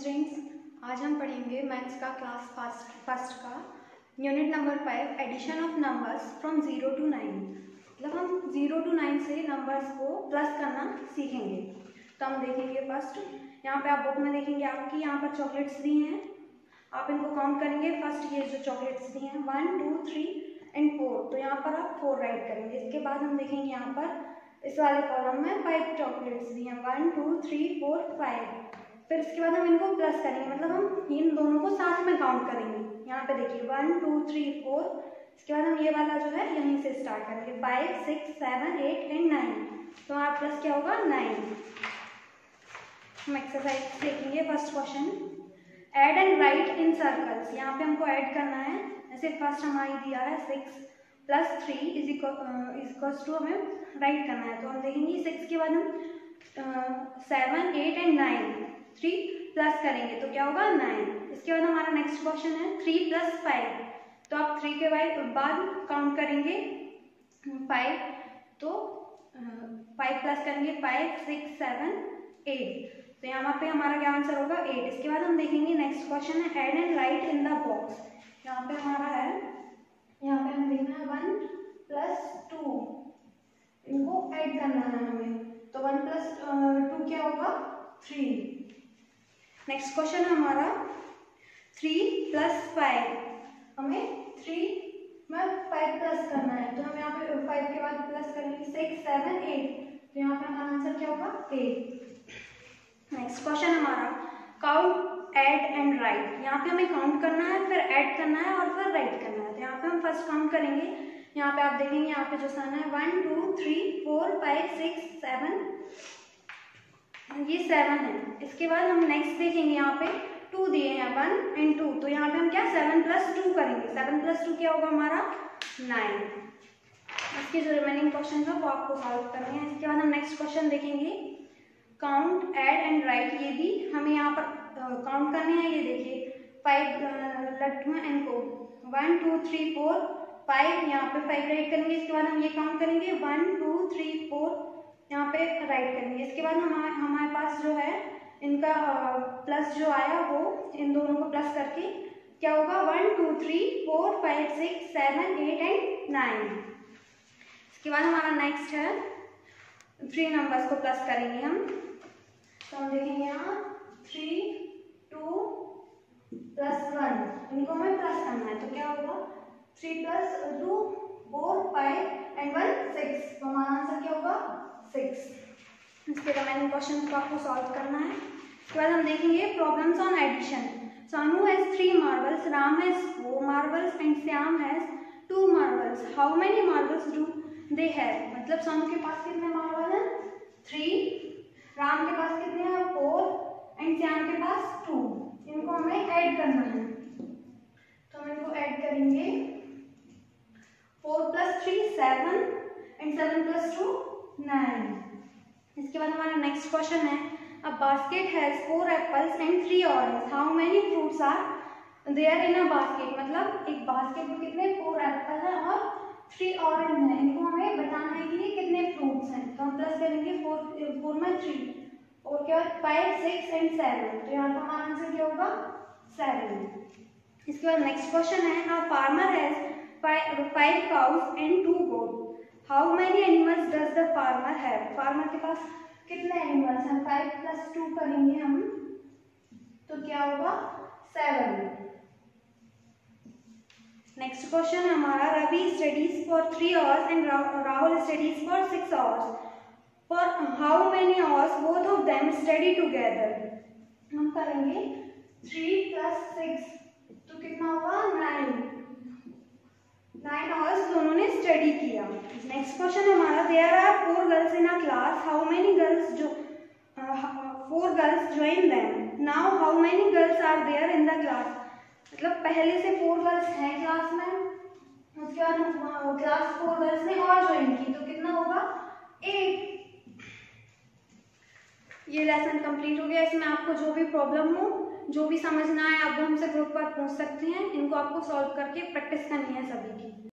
Students आज हम पढ़ेंगे मैथ्स का क्लास फ़र्स्ट फ़र्स्ट का। Unit number five addition of numbers from zero to nine मतलब हम ज़ीरो टू नाइन से नंबर्स को प्लस करना सीखेंगे। तो हम देखेंगे फ़र्स्ट यहाँ पे आप बुक में देखेंगे आपकी यहाँ पर चॉकलेट्स दी हैं। आप इनको काउंट करेंगे। फ़र्स्ट ये जो चॉकलेट्स दी हैं one two three and four तो यहाँ पर आप फोर राइट करेंगे। इसके बाद हम देखेंगे यहाँ पर इस वाले कॉलम में फाइव चॉकलेट्स दी हैं। One two three four five फिर इसके बाद हम इनको प्लस करेंगे। मतलब हम इन दोनों को साथ में काउंट करेंगे। यहाँ पे देखिए वन टू थ्री फोर इसके बाद हम ये वाला जो है, यहीं से स्टार्ट करेंगे। Five six seven eight and nine तो हमारा प्लस क्या होगा? नाइन हम एक्सरसाइज देखेंगे first question add and write in circles यहाँ पे हमको ऐड करना है। जैसे फ़र्स्ट हमारी दिया है six plus three is equals to हमें राइट करना है। तो हम देखेंगे सिक्स के बाद हम seven eight and nine three plus करेंगे तो क्या होगा? नाइन इसके बाद हमारा नेक्स्ट क्वेश्चन है थ्री प्लस फाइव तो आप थ्री के बाद काउंट करेंगे फाइव तो फाइव प्लस करेंगे फाइव सिक्स सेवन एट तो यहाँ पे हमारा क्या आंसर होगा? एट इसके बाद हम देखेंगे नेक्स्ट क्वेश्चन है add and write in the box यहाँ पे हमारा है, यहाँ पे हमें देखना है वन प्लस टू इनको ऐड करना है हमें. तो वन प्लस टू क्या होगा? थ्री नेक्स्ट क्वेश्चन है हमारा थ्री प्लस फाइव हमें थ्री में फाइव प्लस करना है। तो हम यहाँ पे फाइव के बाद प्लस करेंगे सिक्स सेवन एट तो यहाँ पे हमारा आंसर क्या होगा? एट नेक्स्ट क्वेश्चन हमारा काउंट एड एंड राइट यहाँ पे हमें काउंट करना है, फिर ऐड करना है और फिर राइट करना है। तो यहाँ पे हम फ़र्स्ट काउंट करेंगे। यहाँ पे आप देखेंगे, यहाँ पे जो सन है one two three four five six seven ये सेवन है। इसके बाद हम नेक्स्ट देखेंगे यहाँ पे टू दिए हैं वन एंड टू तो यहाँ पे हम क्या सेवन प्लस टू करेंगे। सेवन प्लस टू क्या होगा हमारा? नाइन इसके जो रिमेनिंग क्वेश्चन है, वो आपको सॉल्व करने हैं। इसके बाद हम नेक्स्ट क्वेश्चन देखेंगे। काउंट एड एंड राइट ये भी हमें यहाँ पर काउंट करने हैं। ये देखिए फाइव लट्टू हैं इनको। One two three four five यहाँ पे फाइव राइट करेंगे। इसके बाद हम ये काउंट करेंगे। वन टू थ्री फोर करेंगे। इसके बाद हमारे हमारे पास जो है, इनका प्लस जो आया वो, इन दोनों को प्लस करके, क्या होगा? One two three four five six seven eight and nine इसके बाद हमारा नेक्स्ट है। थ्री नंबर्स को प्लस करेंगे हम। तो हम देखेंगे यहाँ थ्री टू प्लस वन इनको हमें प्लस करना है तो क्या होगा? Three plus two four five and one six तो हमारा आंसर क्या होगा सिक्स रिमेनिंग क्वेश्चन को आपको सॉल्व करना है। उसके बाद हम देखेंगे problems on addition Sanu has three marbles Ram has four marbles and Shyam has two marbles how many marbles do they have मतलब सानू के पास कितने मार्बल हैं? थ्री राम के पास कितने हैं? फोर एंड श्याम के पास टू इनको हमें ऐड करना है। तो हम इनको ऐड करेंगे। Four plus three seven and seven plus two nine इसके बाद हमारा नेक्स्ट क्वेश्चन है a basket has four apples and three orange how many fruits are there in a basket मतलब एक बास्केट में कितने फोर एप्पल हैं और थ्री ऑरेंज हैं। इनको हमें बताना है कि ये कितने फ्रूट्स हैं। तो हम प्लस करेंगे फोर फोर में थ्री और क्या फाइव सिक्स एंड सेवन तो यहाँ पर हमारा आंसर क्या होगा? सेवन इसके बाद नेक्स्ट क्वेश्चन है a farmer has five cows and two goat how many animals does the farmer have farmer के पास कितने एनिमल्स हैं? फाइव प्लस टू करेंगे हम। तो क्या होगा? सेवन नेक्स्ट क्वेश्चन है हमारा Ravi studies for three hours and Rahul studies for six hours for how many hours both of them study together हम करेंगे थ्री प्लस सिक्स तो कितना होगा नाइन नाइन आवर्स दोनों ने स्टडी किया। नेक्स्ट क्वेश्चन हमारा there are four girls in a class how many girls जो four girls join them now how many girls are there in the class मतलब पहले से फोर गर्ल्स हैं class में उसके बाद क्लास फोर गर्ल्स ने और ज्वाइन की तो कितना होगा? एट ये लेसन कंप्लीट हो गया। इसमें आपको जो भी प्रॉब्लम हो जो भी समझना है, आप वो हमसे ग्रुप पर पूछ सकते हैं। इनको आपको सॉल्व करके प्रैक्टिस करनी है सभी की।